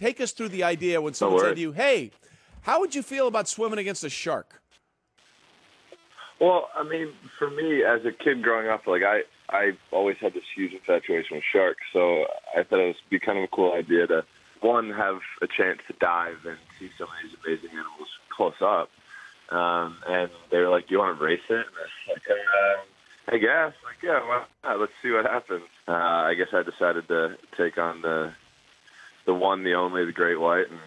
take us through the idea when someone said to you, "Hey, how would you feel about swimming against a shark?" Well, I mean, for me as a kid growing up, like I, I always had this huge infatuation with sharks. So I thought it would be kind of a cool idea to one have a chance to dive and see some of these amazing animals close up. Um, and they were like, "Do you want to race it?" And I was like, uh, "I guess." Like, yeah, well, yeah, let's see what happens. Uh, I guess I decided to take on the the one, the only, the great white, and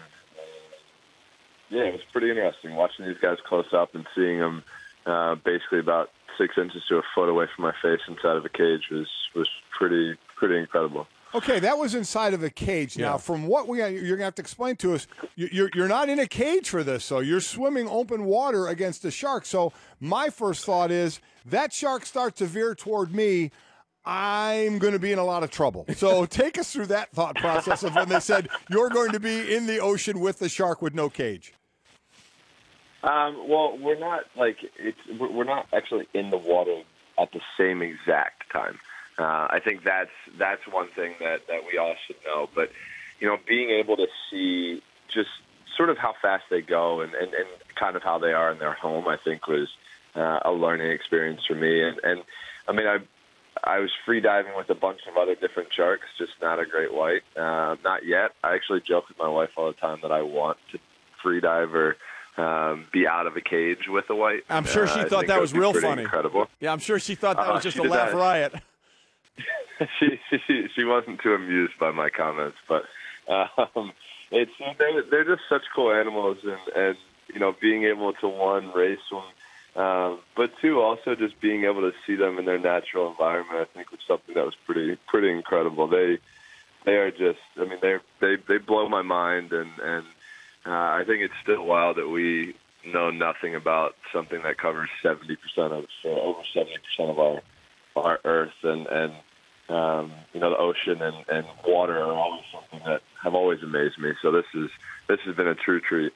yeah, it was pretty interesting watching these guys close up and seeing them uh, basically about six inches to a foot away from my face inside of a cage was was pretty pretty incredible. Okay, that was inside of a cage. Yeah. Now, from what we you're gonna have to explain to us, you're you're not in a cage for this, so you're swimming open water against a shark. So my first thought is that shark starts to veer toward me. I'm going to be in a lot of trouble. So take us through that thought process of when they said you're going to be in the ocean with the shark with no cage. Um, well, we're not like it's we're we're not actually in the water at the same exact time. Uh, I think that's that's one thing that that we all should know. But you know, being able to see just sort of how fast they go and and, and kind of how they are in their home, I think was uh, a learning experience for me. And and I mean, I I was free diving with a bunch of other different sharks, just not a great white. Uh, not yet. I actually joke with my wife all the time that I want to free dive or um, be out of a cage with a white. I'm sure Uh, she I thought that was real funny. Incredible. Yeah, I'm sure she thought that Uh, was just a laugh that. riot. she, she she wasn't too amused by my comments, but um, it's they're, they're just such cool animals, and and you know being able to one race them, um, but two also just being able to see them in their natural environment, I think was something that was pretty pretty incredible. They they are just, I mean, they they they blow my mind, and and uh, I think it's still wild that we know nothing about something that covers seventy percent of uh, over seventy percent of our our Earth, and and um, you know the ocean and, and water are always something that have always amazed me. So this is this has been a true treat.